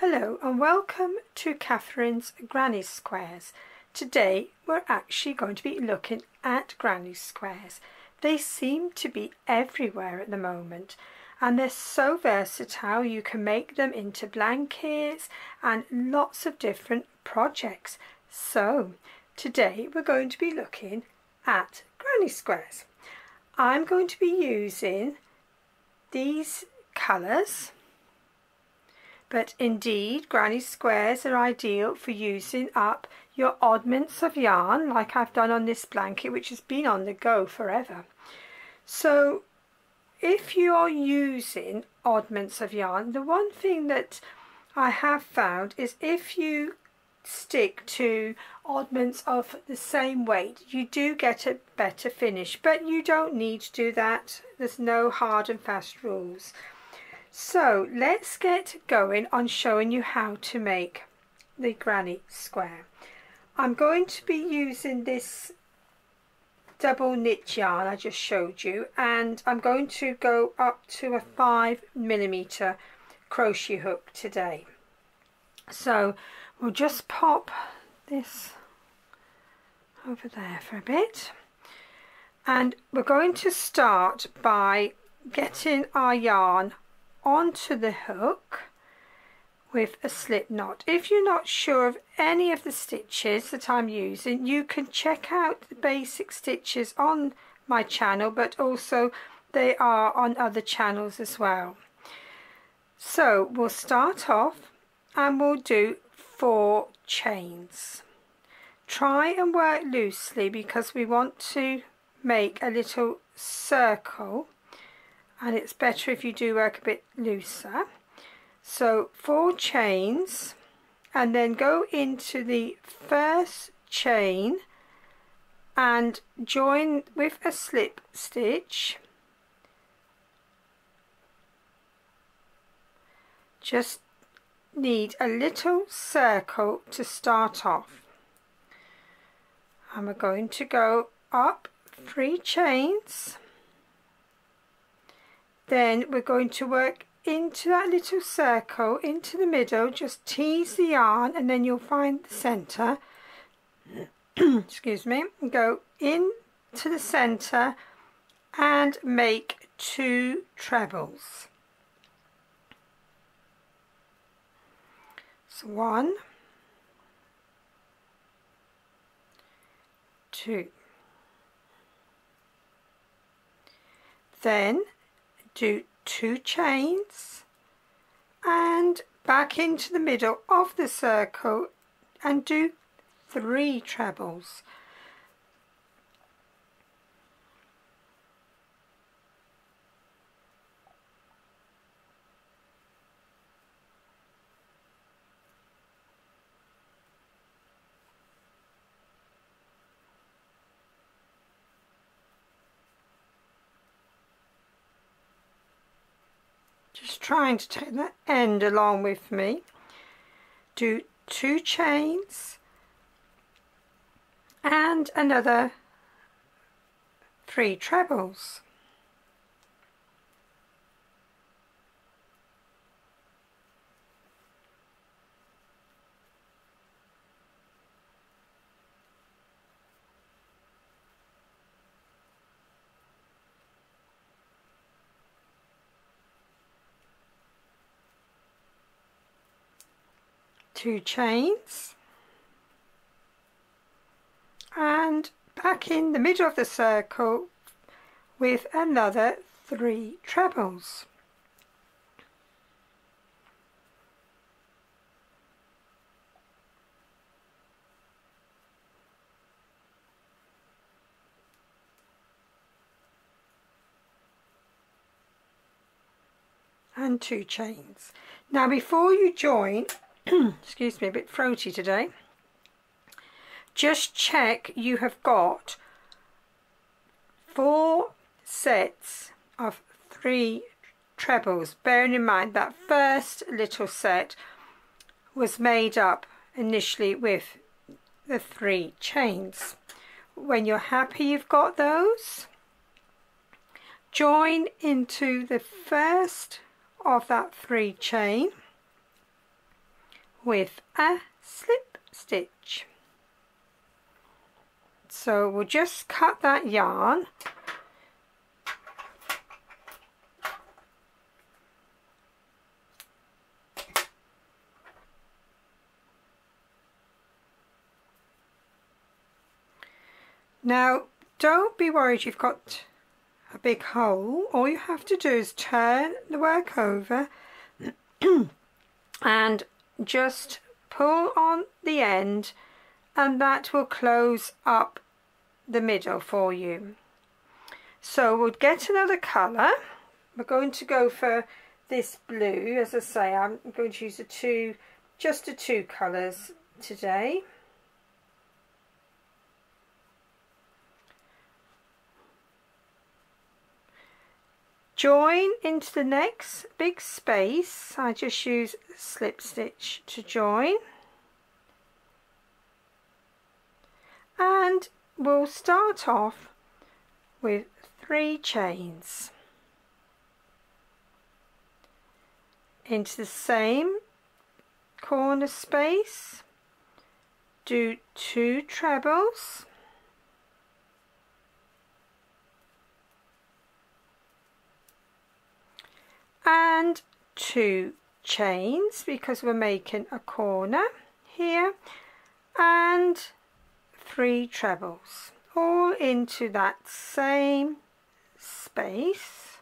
Hello and welcome to Katherine's Granny Squares. Today we're actually going to be looking at granny squares. They seem to be everywhere at the moment and they're so versatile you can make them into blankets and lots of different projects. So today we're going to be looking at granny squares. I'm going to be using these colours but indeed granny squares are ideal for using up your oddments of yarn like I've done on this blanket which has been on the go forever. So if you're using oddments of yarn the one thing that I have found is if you stick to oddments of the same weight you do get a better finish but you don't need to do that there's no hard and fast rules. So let's get going on showing you how to make the granny square. I'm going to be using this double knit yarn I just showed you and I'm going to go up to a 5 millimeter crochet hook today. So we'll just pop this over there for a bit and we're going to start by getting our yarn onto the hook with a slip knot. If you're not sure of any of the stitches that I'm using, you can check out the basic stitches on my channel, but also they are on other channels as well. So we'll start off and we'll do four chains. Try and work loosely because we want to make a little circle and it's better if you do work a bit looser. So four chains and then go into the first chain and join with a slip stitch. Just need a little circle to start off. And we're going to go up three chains then we're going to work into that little circle into the middle just tease the yarn and then you'll find the center. Excuse me. Go in to the center and make two trebles. So one two. Then do two chains and back into the middle of the circle and do three trebles just trying to take that end along with me. Do two chains. And another three trebles two chains and back in the middle of the circle with another three trebles. and two chains. Now before you join excuse me, a bit throaty today. Just check you have got four sets of three trebles. Bearing in mind that first little set was made up initially with the three chains. When you're happy you've got those, join into the first of that three chain with a slip stitch. So we'll just cut that yarn Now, don't be worried you've got a big hole. All you have to do is turn the work over and just pull on the end and that will close up the middle for you. So we'll get another colour. We're going to go for this blue. As I say, I'm going to use a two, just the two colours today. Join into the next big space. I just use slip stitch to join. And we'll start off with three chains. Into the same corner space. Do two trebles and two chains because we're making a corner here. And three trebles all into that same space.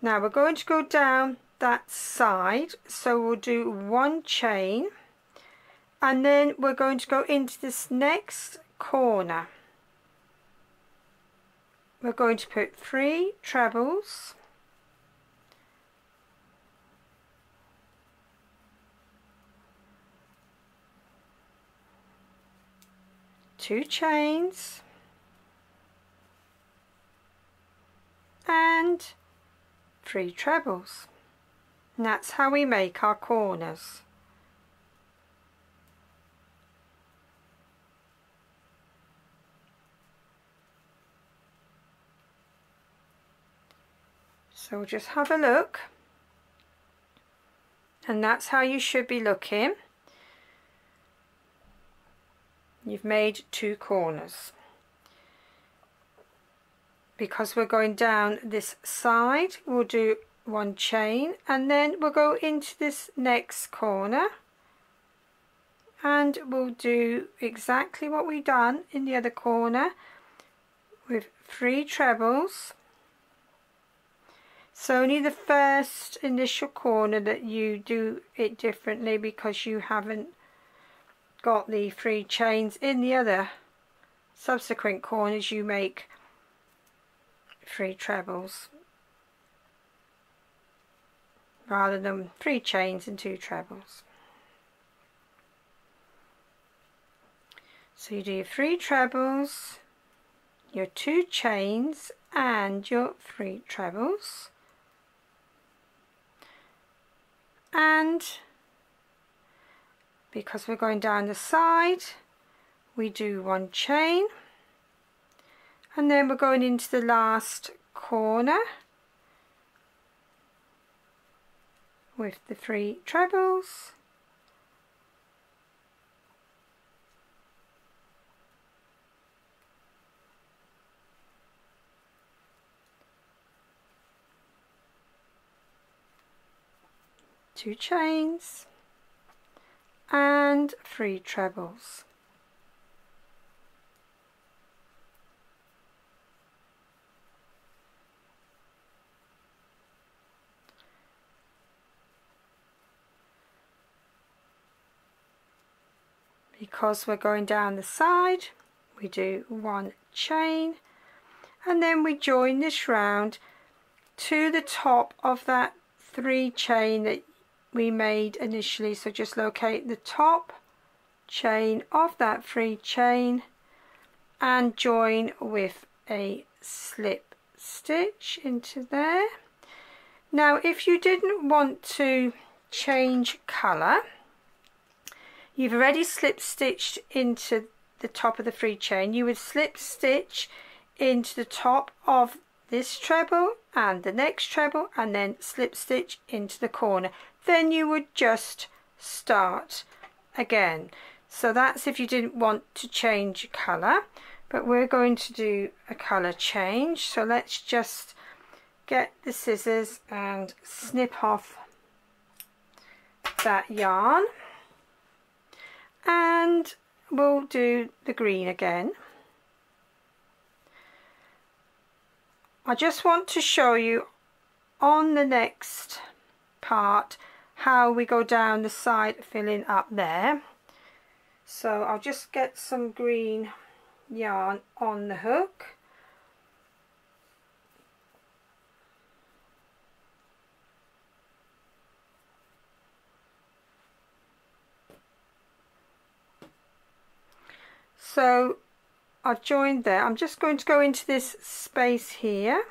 Now we're going to go down that side so we'll do one chain and then we're going to go into this next corner. We're going to put three trebles. Two chains. And three trebles. And that's how we make our corners So we'll just have a look. And that's how you should be looking. You've made two corners. Because we're going down this side, we'll do one chain and then we'll go into this next corner and we'll do exactly what we've done in the other corner with three trebles it's only the first initial corner that you do it differently because you haven't got the three chains in the other subsequent corners you make three trebles rather than three chains and two trebles. So you do your three trebles, your two chains and your three trebles and because we're going down the side we do one chain. And then we're going into the last corner with the three trebles two chains and three trebles. Because we're going down the side, we do one chain and then we join this round to the top of that three chain that we made initially. So just locate the top chain of that free chain and join with a slip stitch into there. Now if you didn't want to change colour you've already slip stitched into the top of the free chain. You would slip stitch into the top of this treble and the next treble and then slip stitch into the corner then you would just start again. So that's if you didn't want to change colour but we're going to do a colour change. So let's just get the scissors and snip off that yarn. And we'll do the green again. I just want to show you on the next part how we go down the side filling up there. So I'll just get some green yarn on the hook. So I've joined there. I'm just going to go into this space here.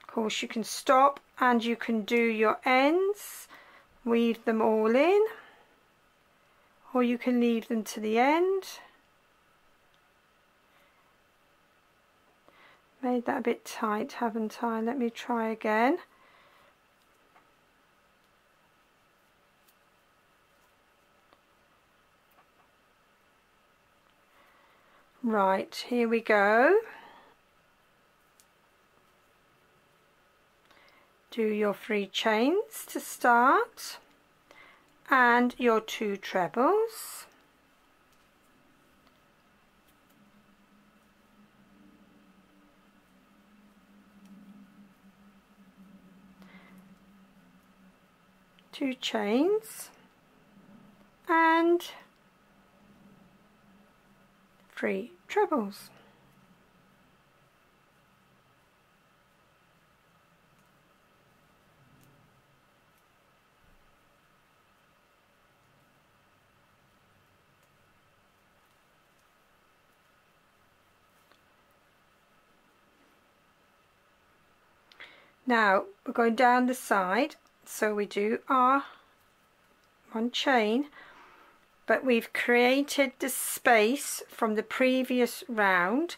Of course you can stop and you can do your ends weave them all in or you can leave them to the end. Made that a bit tight haven't I? Let me try again. Right, here we go. Do your three chains to start and your two trebles. Two chains and three trebles. Now we're going down the side. So we do our one chain but we've created the space from the previous round.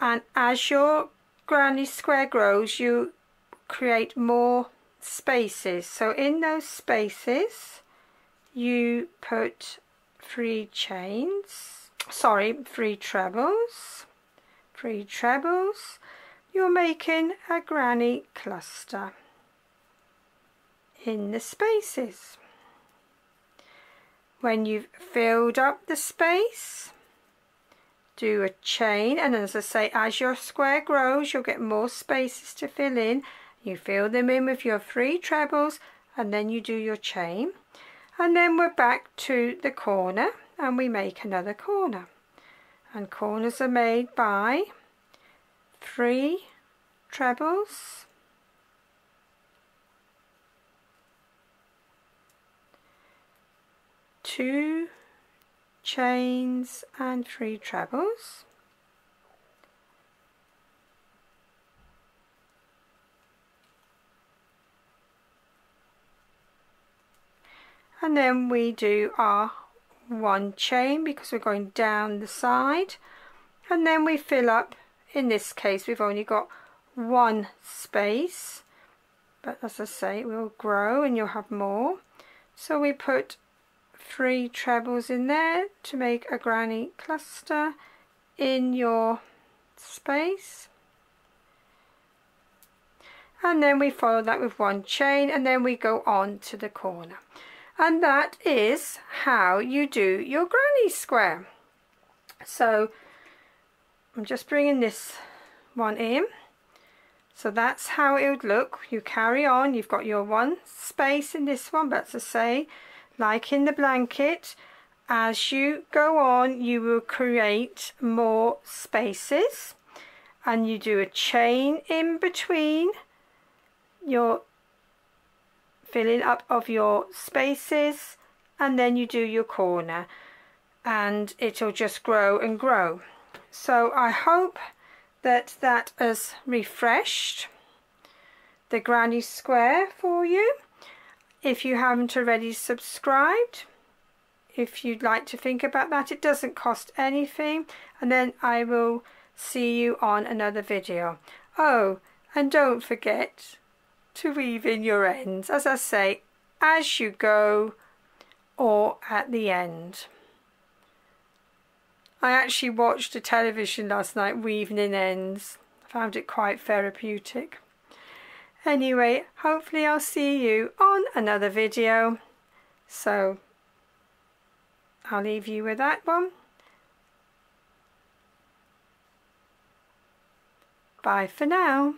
And as your granny square grows you create more spaces. So in those spaces you put three chains. Sorry three trebles. Three trebles you're making a granny cluster in the spaces. When you've filled up the space do a chain and as I say as your square grows you'll get more spaces to fill in. You fill them in with your three trebles and then you do your chain. And then we're back to the corner and we make another corner. And corners are made by three trebles. Two chains and three trebles. And then we do our one chain because we're going down the side. And then we fill up in this case we've only got one space but as I say it will grow and you'll have more. So we put three trebles in there to make a granny cluster in your space. And then we follow that with one chain and then we go on to the corner. And that is how you do your granny square. So I'm just bringing this one in. So that's how it would look. You carry on. You've got your one space in this one but to say like in the blanket as you go on you will create more spaces and you do a chain in between your filling up of your spaces and then you do your corner and it'll just grow and grow so I hope that that has refreshed the granny square for you if you haven't already subscribed, if you'd like to think about that. It doesn't cost anything. And then I will see you on another video. Oh, and don't forget to weave in your ends, as I say, as you go or at the end. I actually watched a television last night weaving in ends. I found it quite therapeutic. Anyway, hopefully I'll see you on another video. So, I'll leave you with that one. Bye for now.